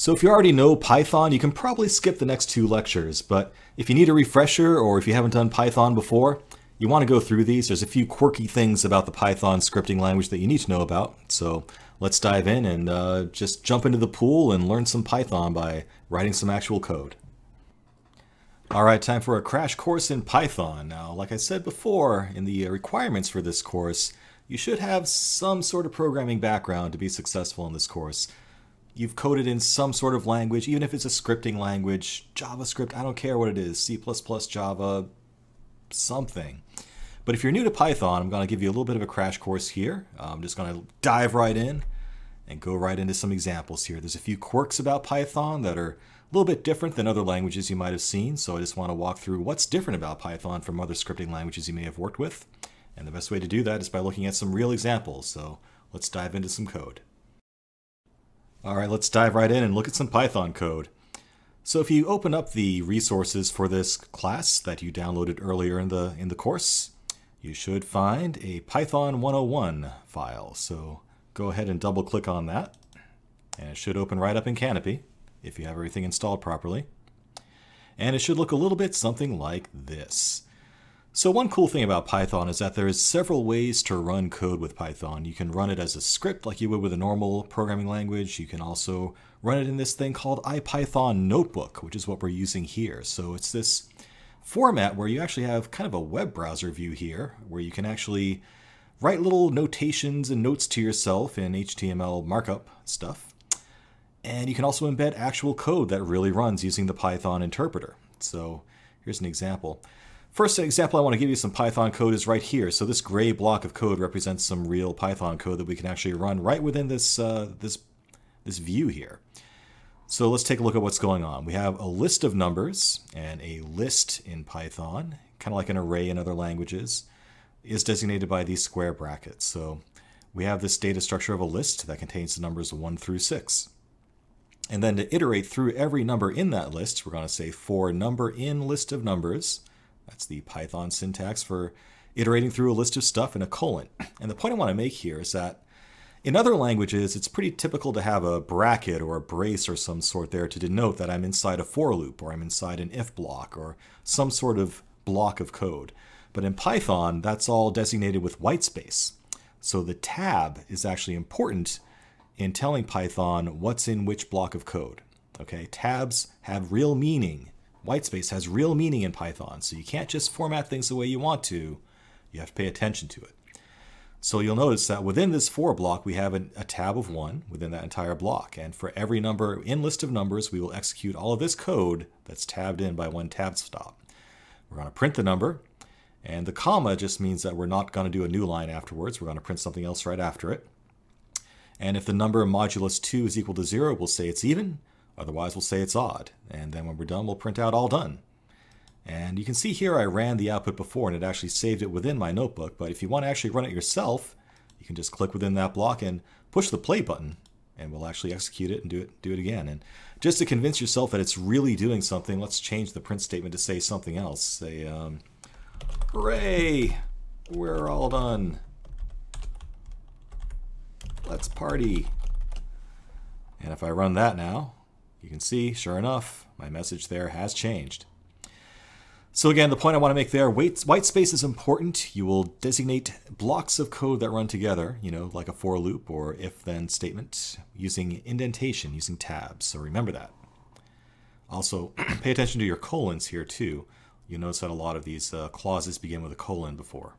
So if you already know Python, you can probably skip the next two lectures, but if you need a refresher or if you haven't done Python before, you want to go through these. There's a few quirky things about the Python scripting language that you need to know about. So let's dive in and uh, just jump into the pool and learn some Python by writing some actual code. All right, time for a crash course in Python. Now, like I said before, in the requirements for this course, you should have some sort of programming background to be successful in this course you've coded in some sort of language, even if it's a scripting language, JavaScript, I don't care what it is, C++, Java, something. But if you're new to Python, I'm going to give you a little bit of a crash course here. I'm just going to dive right in and go right into some examples here. There's a few quirks about Python that are a little bit different than other languages you might have seen, so I just want to walk through what's different about Python from other scripting languages you may have worked with. And the best way to do that is by looking at some real examples, so let's dive into some code. All right, let's dive right in and look at some Python code. So if you open up the resources for this class that you downloaded earlier in the, in the course, you should find a Python 101 file. So go ahead and double click on that. And it should open right up in Canopy if you have everything installed properly. And it should look a little bit something like this. So one cool thing about Python is that there is several ways to run code with Python. You can run it as a script like you would with a normal programming language. You can also run it in this thing called IPython Notebook, which is what we're using here. So it's this format where you actually have kind of a web browser view here, where you can actually write little notations and notes to yourself in HTML markup stuff. And you can also embed actual code that really runs using the Python interpreter. So here's an example. First example I want to give you some Python code is right here. So this gray block of code represents some real Python code that we can actually run right within this, uh, this, this view here. So let's take a look at what's going on. We have a list of numbers and a list in Python, kind of like an array in other languages, is designated by these square brackets. So we have this data structure of a list that contains the numbers 1 through 6. And then to iterate through every number in that list, we're going to say for number in list of numbers, that's the Python syntax for iterating through a list of stuff in a colon. And the point I want to make here is that in other languages, it's pretty typical to have a bracket or a brace or some sort there to denote that I'm inside a for loop or I'm inside an if block or some sort of block of code. But in Python, that's all designated with white space. So the tab is actually important in telling Python what's in which block of code. Okay, tabs have real meaning whitespace has real meaning in Python, so you can't just format things the way you want to. You have to pay attention to it. So you'll notice that within this for block, we have a tab of 1 within that entire block. And for every number in list of numbers, we will execute all of this code that's tabbed in by one tab stop. We're going to print the number, and the comma just means that we're not going to do a new line afterwards. We're going to print something else right after it. And if the number modulus 2 is equal to 0, we'll say it's even. Otherwise, we'll say it's odd. And then when we're done, we'll print out all done. And you can see here I ran the output before and it actually saved it within my notebook. But if you want to actually run it yourself, you can just click within that block and push the play button and we'll actually execute it and do it do it again. And just to convince yourself that it's really doing something, let's change the print statement to say something else. Say, um, hooray, we're all done. Let's party. And if I run that now, you can see, sure enough, my message there has changed. So again, the point I want to make there, white, space is important. You will designate blocks of code that run together, you know, like a for loop or if-then statement, using indentation, using tabs. So remember that. Also, pay attention to your colons here too. You'll notice that a lot of these uh, clauses begin with a colon before.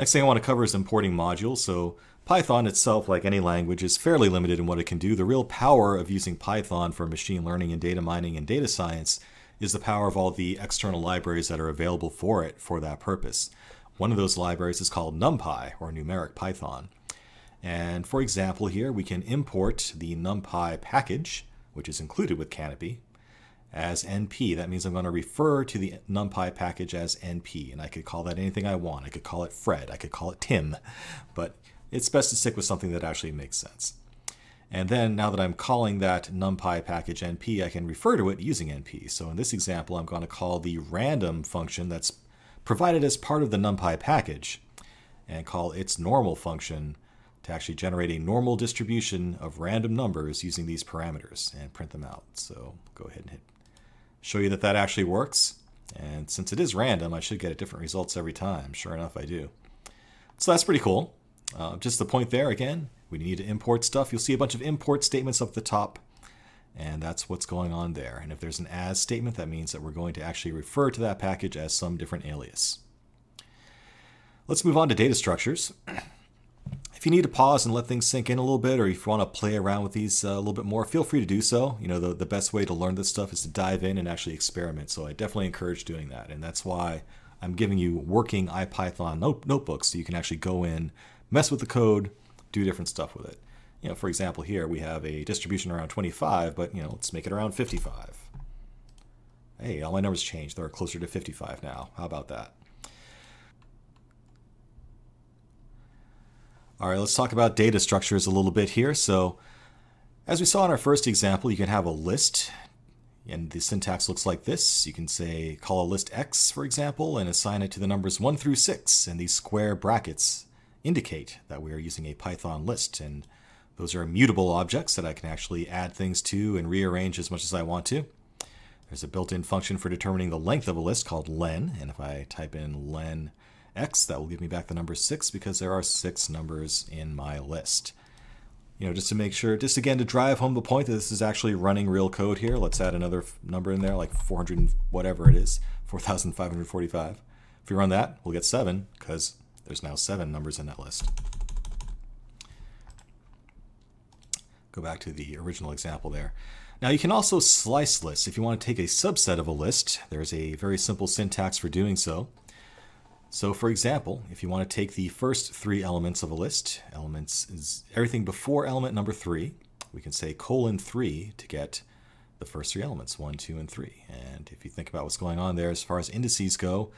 Next thing I want to cover is importing modules. So Python itself, like any language, is fairly limited in what it can do. The real power of using Python for machine learning and data mining and data science is the power of all the external libraries that are available for it for that purpose. One of those libraries is called NumPy, or Numeric Python. And for example here, we can import the NumPy package, which is included with Canopy, as NP. That means I'm going to refer to the NumPy package as NP, and I could call that anything I want. I could call it Fred, I could call it Tim, but it's best to stick with something that actually makes sense. And then now that I'm calling that numpy package np, I can refer to it using np. So in this example, I'm going to call the random function that's provided as part of the numpy package and call its normal function to actually generate a normal distribution of random numbers using these parameters and print them out. So go ahead and hit, show you that that actually works. And since it is random, I should get different results every time. Sure enough, I do. So that's pretty cool. Uh, just the point there, again, we need to import stuff. You'll see a bunch of import statements up the top, and that's what's going on there. And if there's an as statement, that means that we're going to actually refer to that package as some different alias. Let's move on to data structures. If you need to pause and let things sink in a little bit, or if you want to play around with these uh, a little bit more, feel free to do so. You know, the, the best way to learn this stuff is to dive in and actually experiment. So I definitely encourage doing that. And that's why I'm giving you working IPython note notebooks so you can actually go in, mess with the code, do different stuff with it. You know, for example, here we have a distribution around 25, but you know, let's make it around 55. Hey, all my numbers changed. They're closer to 55 now. How about that? All right, let's talk about data structures a little bit here. So as we saw in our first example, you can have a list and the syntax looks like this. You can say call a list x, for example, and assign it to the numbers 1 through 6. And these square brackets indicate that we are using a Python list. And those are mutable objects that I can actually add things to and rearrange as much as I want to. There's a built-in function for determining the length of a list called len. And if I type in len x, that will give me back the number 6 because there are 6 numbers in my list. You know, just to make sure, just again to drive home the point that this is actually running real code here, let's add another number in there, like 400, whatever it is, 4,545. If we run that, we'll get 7 because there's now 7 numbers in that list. Go back to the original example there. Now you can also slice lists. If you want to take a subset of a list, there's a very simple syntax for doing so. So for example, if you want to take the first three elements of a list, elements is everything before element number three, we can say colon three to get the first three elements, one, two, and three. And if you think about what's going on there as far as indices go,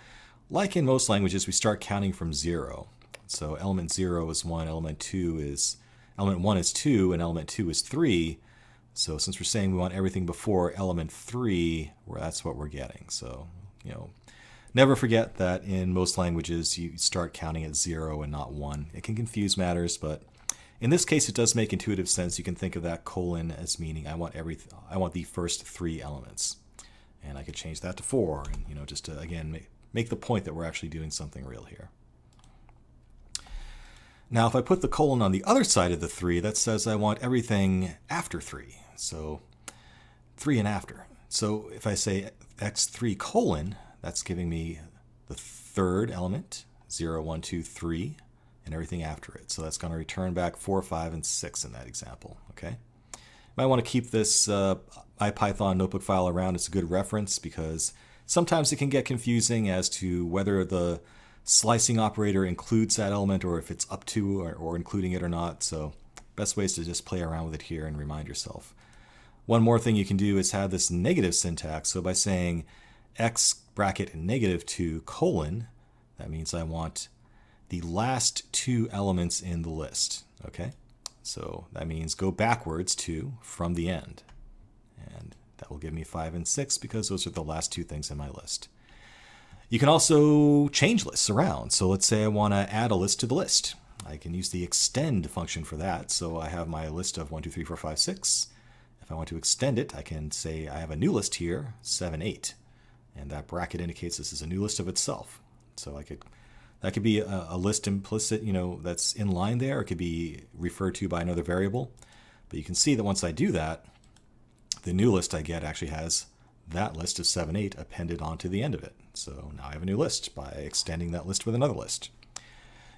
like in most languages, we start counting from zero. So element zero is one, element two is, element one is two, and element two is three. So since we're saying we want everything before element three, well, that's what we're getting. So, you know, Never forget that in most languages you start counting at zero and not one. It can confuse matters, but in this case it does make intuitive sense. You can think of that colon as meaning I want every I want the first three elements. And I could change that to four, and you know, just to again make, make the point that we're actually doing something real here. Now, if I put the colon on the other side of the three, that says I want everything after three. So three and after. So if I say x3 colon, that's giving me the third element, 0, 1, 2, 3, and everything after it. So that's going to return back 4, 5, and 6 in that example. Okay. Might want to keep this uh, IPython notebook file around. It's a good reference because sometimes it can get confusing as to whether the slicing operator includes that element or if it's up to or, or including it or not. So best ways to just play around with it here and remind yourself. One more thing you can do is have this negative syntax. So by saying x bracket negative 2 colon, that means I want the last two elements in the list, okay? So that means go backwards to from the end. And that will give me 5 and 6 because those are the last two things in my list. You can also change lists around. So let's say I want to add a list to the list. I can use the extend function for that. So I have my list of 1, 2, 3, 4, 5, 6. If I want to extend it, I can say I have a new list here, 7, 8 and that bracket indicates this is a new list of itself. So I could that could be a, a, list implicit, you know, that's in line there. It could be referred to by another variable. But you can see that once I do that, the new list I get actually has that list of 7, 8 appended onto the end of it. So now I have a new list by extending that list with another list.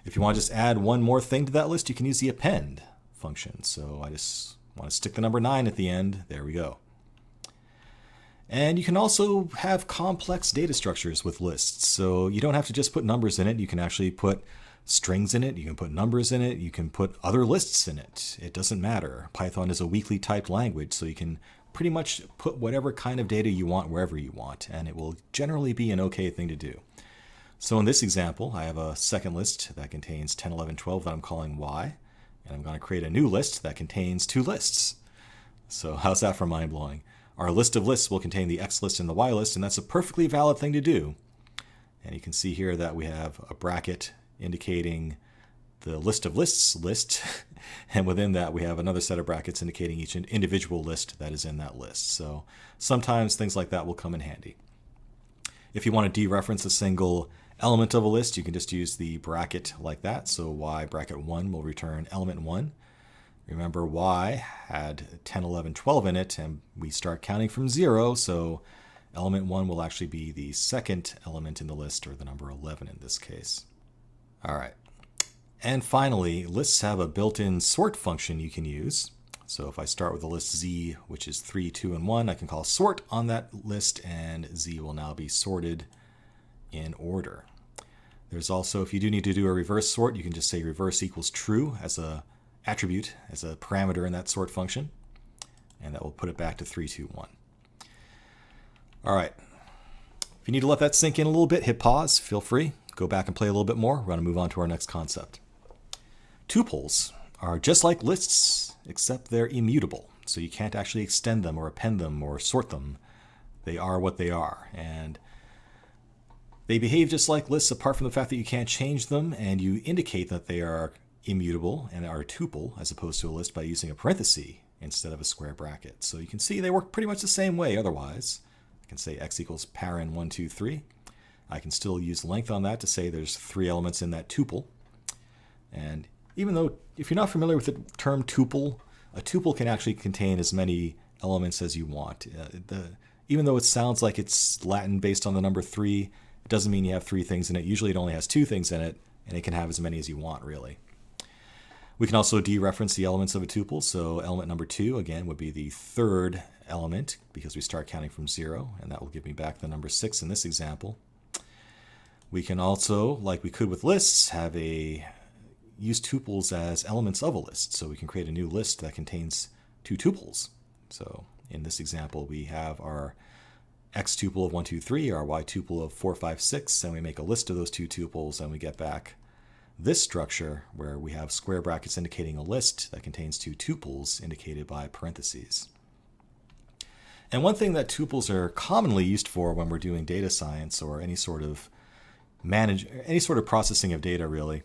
If you want to just add one more thing to that list, you can use the append function. So I just want to stick the number 9 at the end. There we go. And you can also have complex data structures with lists. So you don't have to just put numbers in it. You can actually put strings in it. You can put numbers in it. You can put other lists in it. It doesn't matter. Python is a weakly typed language, so you can pretty much put whatever kind of data you want wherever you want, and it will generally be an okay thing to do. So in this example, I have a second list that contains 10, 11, 12 that I'm calling y, and I'm going to create a new list that contains two lists. So how's that for mind-blowing? Our list of lists will contain the X list and the Y list, and that's a perfectly valid thing to do. And you can see here that we have a bracket indicating the list of lists list, and within that we have another set of brackets indicating each individual list that is in that list. So sometimes things like that will come in handy. If you want to dereference a single element of a list, you can just use the bracket like that. So y bracket 1 will return element 1. Remember y had 10, 11, 12 in it, and we start counting from 0, so element 1 will actually be the second element in the list, or the number 11 in this case. All right. And finally, lists have a built-in sort function you can use. So if I start with a list z, which is 3, 2, and 1, I can call sort on that list, and z will now be sorted in order. There's also, if you do need to do a reverse sort, you can just say reverse equals true as a attribute, as a parameter in that sort function, and that will put it back to 321. All right. If you need to let that sink in a little bit, hit pause, feel free. Go back and play a little bit more. We're going to move on to our next concept. Tuples are just like lists, except they're immutable. So you can't actually extend them or append them or sort them. They are what they are. And they behave just like lists apart from the fact that you can't change them and you indicate that they are immutable and are a tuple as opposed to a list by using a parenthesis instead of a square bracket. So you can see they work pretty much the same way otherwise. I can say x equals paren 1, 2, 3. I can still use length on that to say there's three elements in that tuple. And even though, if you're not familiar with the term tuple, a tuple can actually contain as many elements as you want. Uh, the, even though it sounds like it's Latin based on the number three, it doesn't mean you have three things in it. Usually it only has two things in it, and it can have as many as you want, really. We can also dereference the elements of a tuple. So element number two, again, would be the third element because we start counting from zero, and that will give me back the number six in this example. We can also, like we could with lists, have a use tuples as elements of a list. So we can create a new list that contains two tuples. So in this example, we have our x tuple of 1, 2, 3, our y tuple of 4, 5, 6, and we make a list of those two tuples, and we get back this structure where we have square brackets indicating a list that contains two tuples indicated by parentheses. And one thing that tuples are commonly used for when we're doing data science or any sort of manage any sort of processing of data really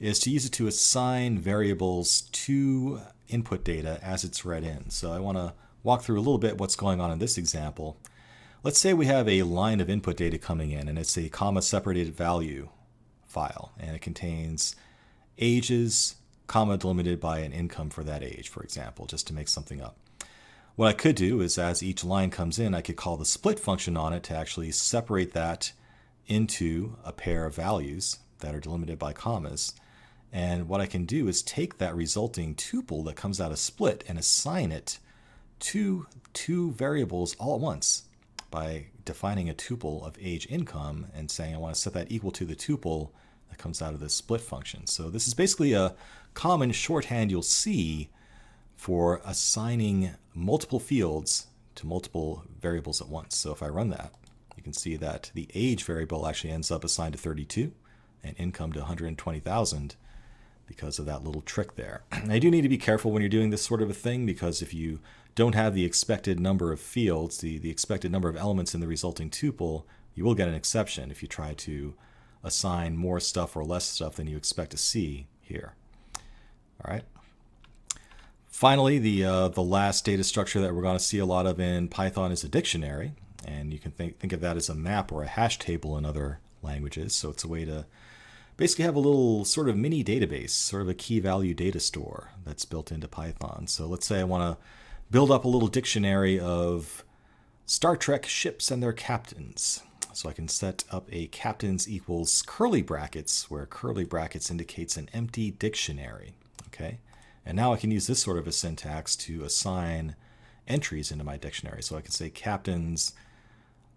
is to use it to assign variables to input data as it's read in. So I want to walk through a little bit what's going on in this example. Let's say we have a line of input data coming in and it's a comma separated value file and it contains ages, comma delimited by an income for that age, for example, just to make something up. What I could do is as each line comes in, I could call the split function on it to actually separate that into a pair of values that are delimited by commas. And what I can do is take that resulting tuple that comes out of split and assign it to two variables all at once by defining a tuple of age income and saying I want to set that equal to the tuple that comes out of this split function. So this is basically a common shorthand you'll see for assigning multiple fields to multiple variables at once. So if I run that, you can see that the age variable actually ends up assigned to 32 and income to 120,000 because of that little trick there. I do need to be careful when you're doing this sort of a thing because if you don't have the expected number of fields, the, the expected number of elements in the resulting tuple, you will get an exception if you try to assign more stuff or less stuff than you expect to see here. All right. Finally, the, uh, the last data structure that we're going to see a lot of in Python is a dictionary. And you can think, think of that as a map or a hash table in other languages. So it's a way to basically have a little sort of mini database, sort of a key value data store that's built into Python. So let's say I want to build up a little dictionary of Star Trek ships and their captains. So I can set up a captains equals curly brackets, where curly brackets indicates an empty dictionary. Okay, and now I can use this sort of a syntax to assign entries into my dictionary. So I can say captains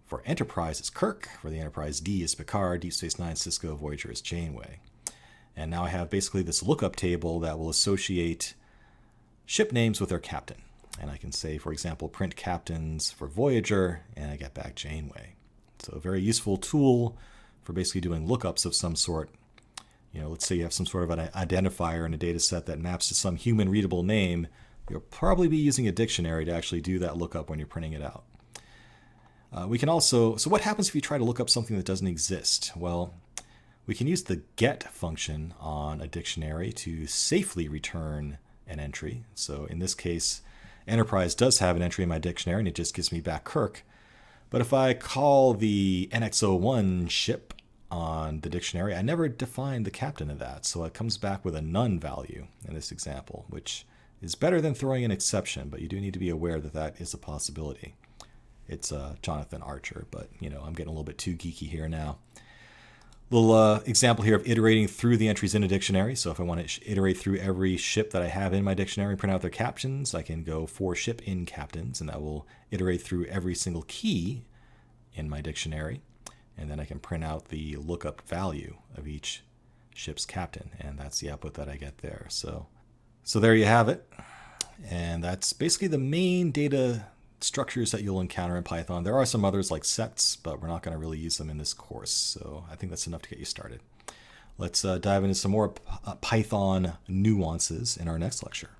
for Enterprise is Kirk, for the Enterprise D is Picard, Deep Space Nine, Sisko, Voyager is Janeway. And now I have basically this lookup table that will associate ship names with their captain. And I can say, for example, print captains for Voyager, and I get back Janeway. So a very useful tool for basically doing lookups of some sort. You know, let's say you have some sort of an identifier in a data set that maps to some human readable name. You'll probably be using a dictionary to actually do that lookup when you're printing it out. Uh, we can also, so what happens if you try to look up something that doesn't exist? Well, we can use the get function on a dictionary to safely return an entry. So in this case, Enterprise does have an entry in my dictionary and it just gives me back Kirk. But if I call the NX01 ship on the dictionary, I never defined the captain of that. So it comes back with a none value in this example, which is better than throwing an exception, but you do need to be aware that that is a possibility. It's uh, Jonathan Archer, but you know I'm getting a little bit too geeky here now. Little uh, example here of iterating through the entries in a dictionary. So if I want to iterate through every ship that I have in my dictionary, print out their captions, I can go for ship in captains, and that will iterate through every single key in my dictionary. And then I can print out the lookup value of each ship's captain, and that's the output that I get there. So, so there you have it. And that's basically the main data structures that you'll encounter in Python. There are some others like sets, but we're not going to really use them in this course. So I think that's enough to get you started. Let's uh, dive into some more uh, Python nuances in our next lecture.